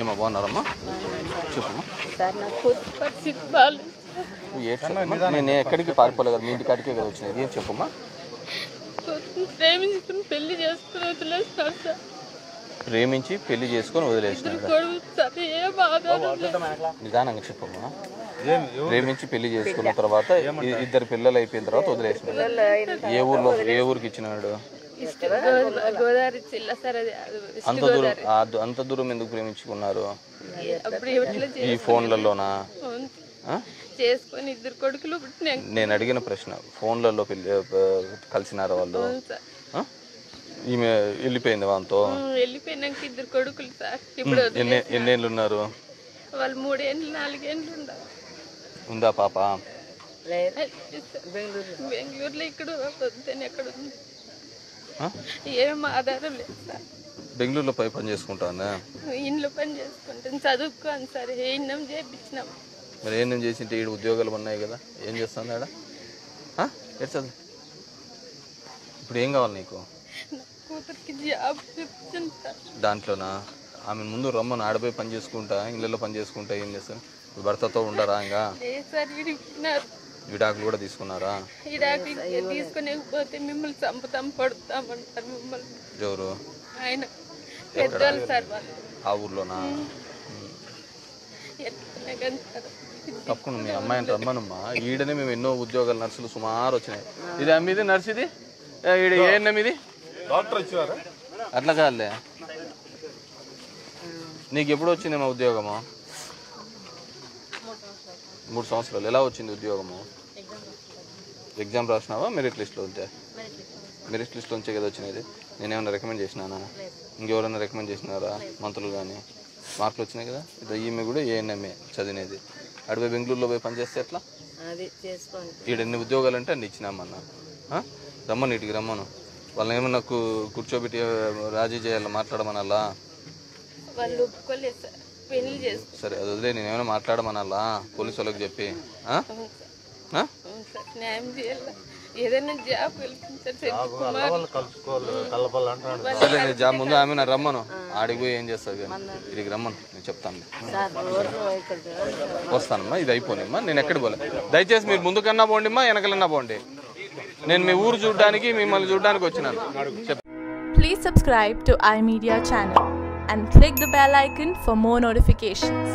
ఏమో బాగున్నారమ్మా? చెప్పమ్మా? నేను ఎక్కడికి పారిపోలేదు కదా మీ ఇంటి కాడికే కదా వచ్చినది. ఏం చెప్పమ్మా? ప్రేమించుకుని పెళ్ళి చేసుకుని వదిలేస్తాను సార్. ప్రేమించి పెళ్ళి చేసుకొని లేదు. నిదానంగా చెప్పమ్మా. ప్రేమించి పెళ్ళి చేసుకున్న తర్వాత ఇద్దరు పిల్లలు అయిపోయిన తర్వాత వదిలేసినాడు ఏ ఊర్లో ఏ ఊరికి ఇచ్చినాడు? గోదావరి జిల్లా సార్ అది అంత దూరం ఆ అంత దూరం ఎందుకు ప్రేమించుకున్నారు? అప్పుడు ఈ ఫోన్లలోనా చేసుకొని ఆ? చేసుకొని ఇద్దరు కొడుకులు పుట్టినాక. నేను అడిగిన ప్రశ్న ఫోన్లలో పెళ్ళి ఆ, కలిసినారా వాళ్ళు? సార్. ఆ? ఈమె వెళ్ళిపోయింది వాళ్ళతో? ఉమ్, వెళ్ళిపోయినాక ఇద్దరు కొడుకులు సార్. ఇప్పుడు ఎన్ని ఎన్నేళ్ళు ఉన్నారు? వాళ్ళు మూడేళ్ళు నాలుగేళ్ళు ఉండాలి ఉందా పాప? బెంగళూరులో. ఇక్కడ వద్దని ఎక్కడ ఉంది? ఏం ఆధారం లేదు సార్. బెంగళూరులో పై పని చేసుకుంటాను? ఇంట్లో పని చేసుకుంటాం చదువుకోని సార్. ఏం చేయించినాం మరి ఏం చేసింటే ఈడు ఉద్యోగాలు ఉన్నాయి కదా? ఏం చేస్తాను ఆడ? ఎటు చదువు. ఇప్పుడు ఏం కావాలి నీకు? కూతురికి జాబ్ దాంట్లోనా? ఆమె ముందు రమ్మను. ఆడపోయి పని చేసుకుంటా ఇళ్ళల్లో పని చేసుకుంటా ఏం చేస్తాను? భర్తతో ఉండరా ఇంకా? విడాకులు కూడా తీసుకున్నారా? తీసుకునేకపోతే మిమ్మల్ని చంపుతాం పడుతామంటారు మిమ్మల్ని. ఎవరు? ఆయన. పెద్దవాళ్ళు సార్ వాళ్ళు. ఆ ఊర్లోనా? తప్పకుండా మీ అమ్మాయిని రమ్మనమ్మా ఈడనే మేము ఎన్నో ఉద్యోగాలు నర్సులు సుమారు వచ్చినాయి. ఇది అమ్మిది నర్సు ఇది ఈడ ఏ ఇది డాక్టర్ వచ్చారా అట్లా కాదులే. నీకు ఎప్పుడు వచ్చింది మా ఉద్యోగము? మూడు సంవత్సరాలు. ఎలా వచ్చింది ఉద్యోగము? ఎగ్జామ్ రాసినావా మెరిట్ లిస్ట్లో ఉంటే? మెరిట్ లిస్ట్లో ఉంచే. కదా వచ్చినది? నేనేమన్నా రికమెండ్ చేసినానా ఇంకెవరైనా రికమెండ్ చేసినారా? మంత్రులు కానీ మార్కులు వచ్చినాయి కదా? ఇది ఈమె కూడా ఏఎన్ఎంఏ చదివినది. అడిపోయి బెంగళూరులో పోయి పనిచేస్తే ఎట్లా? అది చేసుకోండి. ఈడ ఎన్ని ఉద్యోగాలు అంటే అన్ని ఇచ్చినామన్న? రమ్మను ఇటుకి రమ్మను. వాళ్ళని ఏమన్నా కు- కూర్చోబెట్టి రాజీ చేయాలి మాట్లాడమనాలా? సార్. అది వదిలే నేను ఏమైనా మాట్లాడమనాలా? పోలీసు వాళ్ళకి చెప్పి. సార్ న్యాయం చేయాలి? ఏదైనా జాబ్ ముందు ఆమె నా రమ్మను. ఆడికి పోయి ఏం చేస్తావు కానీ? ఇడికి రమ్మను నేను చెప్తాను. వస్తానమ్మా ఇది అయిపోయినమ్మా నేను ఎక్కడికి పోలే. దయచేసి మీరు ముందుకన్నా పోండిమ్మా వెనకలన్నా పోండి. నేను మీ ఊరు చూడడానికి మిమ్మల్ని చూడడానికి వచ్చినాను. చెప్ Please subscribe to iMedia channel and click the bell icon for more notifications.